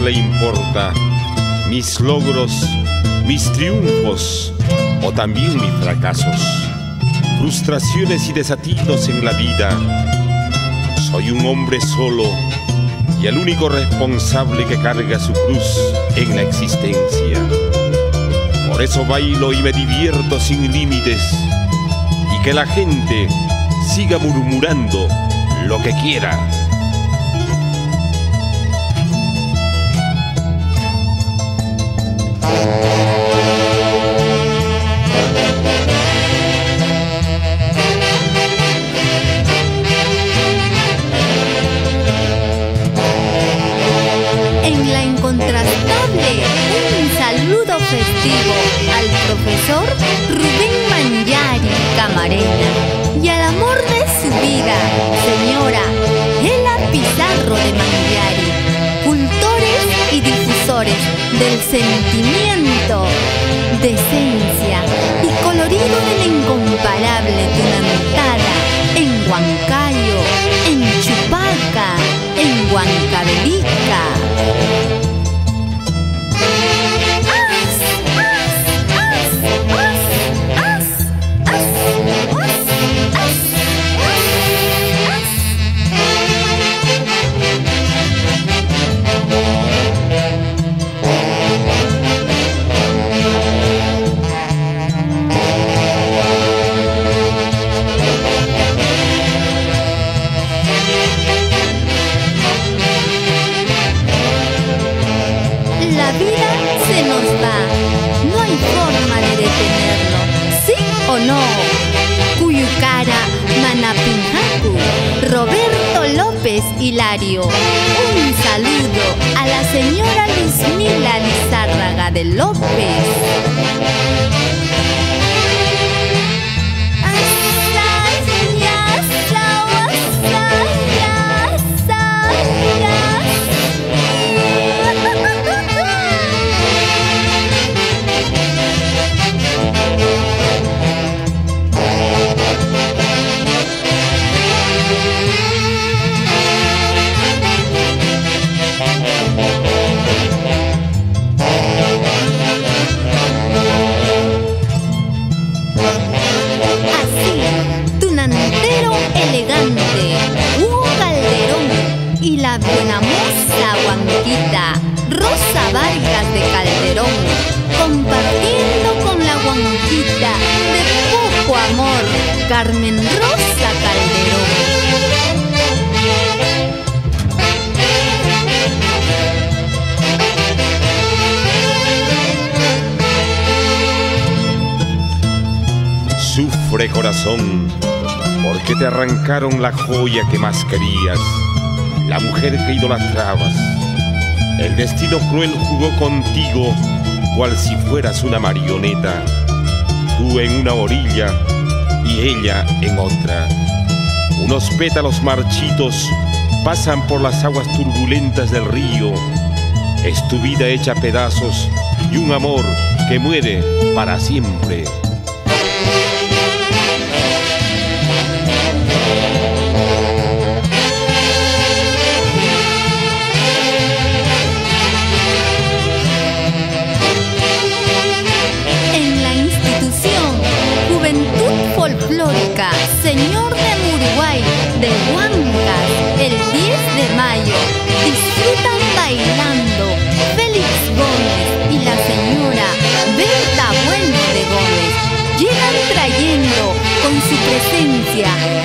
le importa mis logros, mis triunfos o también mis fracasos, frustraciones y desatinos en la vida. Soy un hombre solo y el único responsable que carga su cruz en la existencia. Por eso bailo y me divierto sin límites y que la gente siga murmurando lo que quiera. Al profesor Rubén Mangiari Camarena y al amor de su vida, señora Ela Pizarro de Mangiari, cultores y difusores del sentimiento, decencia La vida se nos va, no hay forma de detenerlo, ¿sí o no? Cuyucara, Manapinjacu, Roberto López Hilario. Un saludo a la señora Luzmila Lizárraga de López. Elegante, Hugo Calderón y la buena moza Huanquita, Rosa Vargas de Calderón, compartiendo con la Huanquita de poco amor, Carmen Rosa Calderón. Sufre corazón, porque te arrancaron la joya que más querías, la mujer que idolatrabas. El destino cruel jugó contigo, cual si fueras una marioneta, tú en una orilla y ella en otra. Unos pétalos marchitos pasan por las aguas turbulentas del río. Es tu vida hecha pedazos y un amor que muere para siempre.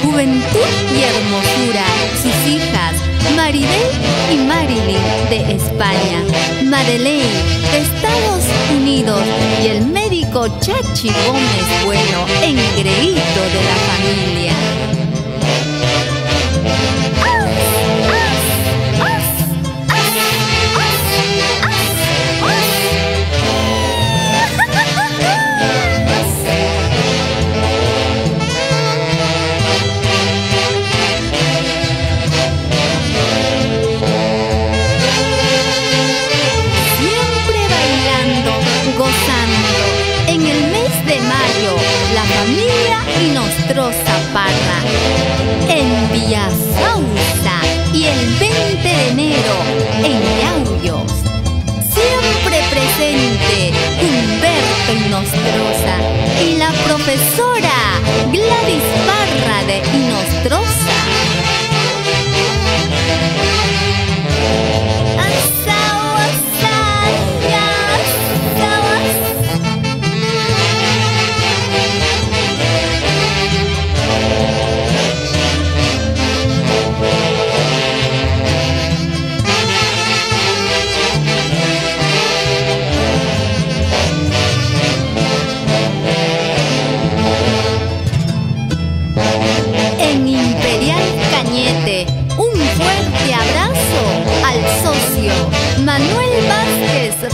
Juventud y hermosura. Sus hijas Maribel y Marilyn de España, Madeleine de Estados Unidos. Y el médico Chachi Gómez Bueno, engreído de la familia. profesora Gladys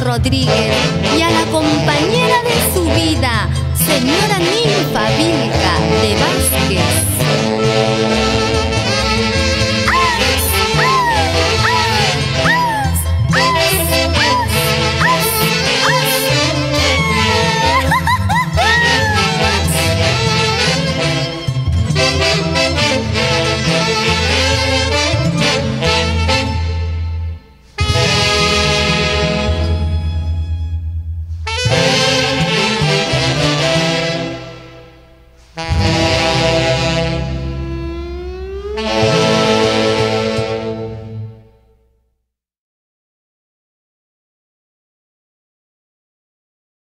Rodríguez y a la compañera de su vida, señora Ninfa Vilca de Vázquez.